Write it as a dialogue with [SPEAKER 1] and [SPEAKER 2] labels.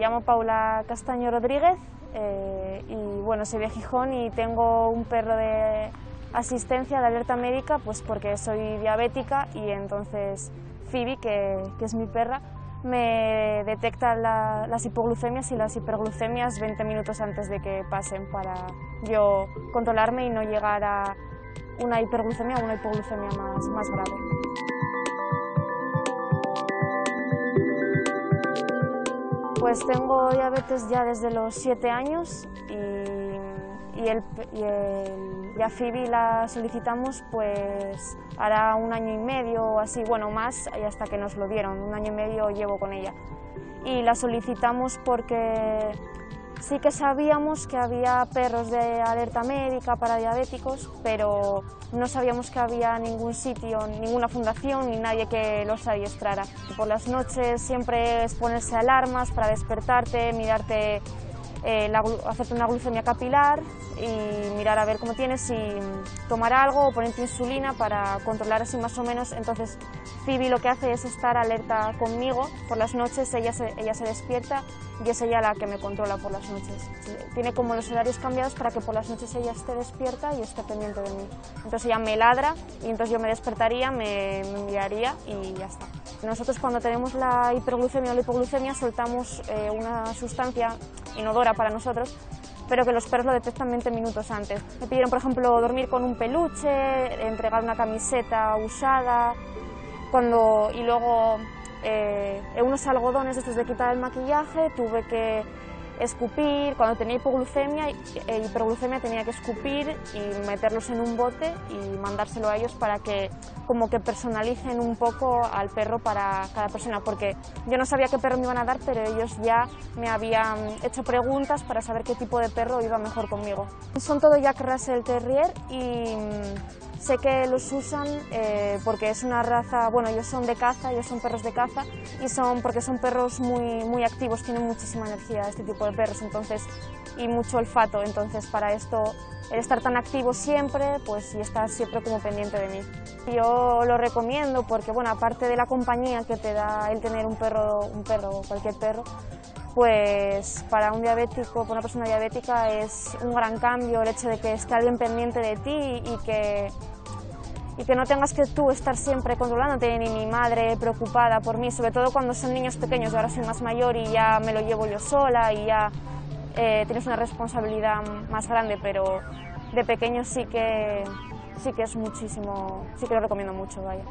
[SPEAKER 1] llamo Paula Castaño Rodríguez eh, y bueno, soy de Gijón y tengo un perro de asistencia de alerta médica pues porque soy diabética y entonces Phoebe, que, que es mi perra, me detecta las hipoglucemias y las hiperglucemias 20 minutos antes de que pasen para yo controlarme y no llegar a una hiperglucemia o una hipoglucemia más, más grave. Pues tengo diabetes ya desde los 7 años y, y, el, y, el, Phoebe la solicitamos pues hará un año y medio o así, bueno más, y hasta que nos lo dieron, un año y medio llevo con ella. Y la solicitamos porque sí que sabíamos que había perros de alerta médica para diabéticos, pero no sabíamos que había ningún sitio, ninguna fundación ni nadie que los adiestrara. Por las noches siempre es ponerse alarmas para despertarte, mirarte eh, hacerte una glucemia capilar y mirar a ver cómo tienes y tomar algo o ponerte insulina para controlar así más o menos. Entonces Phoebe lo que hace es estar alerta conmigo por las noches, ella se, ella se despierta y es ella la que me controla por las noches. Tiene como los horarios cambiados para que por las noches ella esté despierta y esté pendiente de mí. Entonces ella me ladra y entonces yo me despertaría, me, me enviaría y ya está. Nosotros cuando tenemos la hiperglucemia o la hipoglucemia soltamos eh, una sustancia inodora para nosotros, pero que los perros lo detectan 20 minutos antes. Me pidieron, por ejemplo, dormir con un peluche, entregar una camiseta usada, cuando, y luego eh, unos algodones estos de quitar el maquillaje, tuve que escupir, cuando tenía hipoglucemia, eh, hiperglucemia tenía que escupir y meterlos en un bote y mandárselo a ellos para que como que personalicen un poco al perro para cada persona, porque yo no sabía qué perro me iban a dar, pero ellos ya me habían hecho preguntas para saber qué tipo de perro iba mejor conmigo. Son todo Jack Russell Terrier y Sé que los usan eh, porque es una raza, bueno, ellos son de caza, ellos son perros de caza y son porque son perros muy, muy activos, tienen muchísima energía este tipo de perros entonces, y mucho olfato, entonces para esto el estar tan activo siempre pues, y estar siempre como pendiente de mí. Yo lo recomiendo porque, bueno, aparte de la compañía que te da el tener un perro, un perro, cualquier perro, pues para un diabético, para una persona diabética es un gran cambio el hecho de que esté alguien pendiente de ti y que, y que no tengas que tú estar siempre controlándote, ni mi madre preocupada por mí, sobre todo cuando son niños pequeños, yo ahora soy más mayor y ya me lo llevo yo sola y ya eh, tienes una responsabilidad más grande, pero de pequeño sí que, sí que es muchísimo, sí que lo recomiendo mucho, vaya.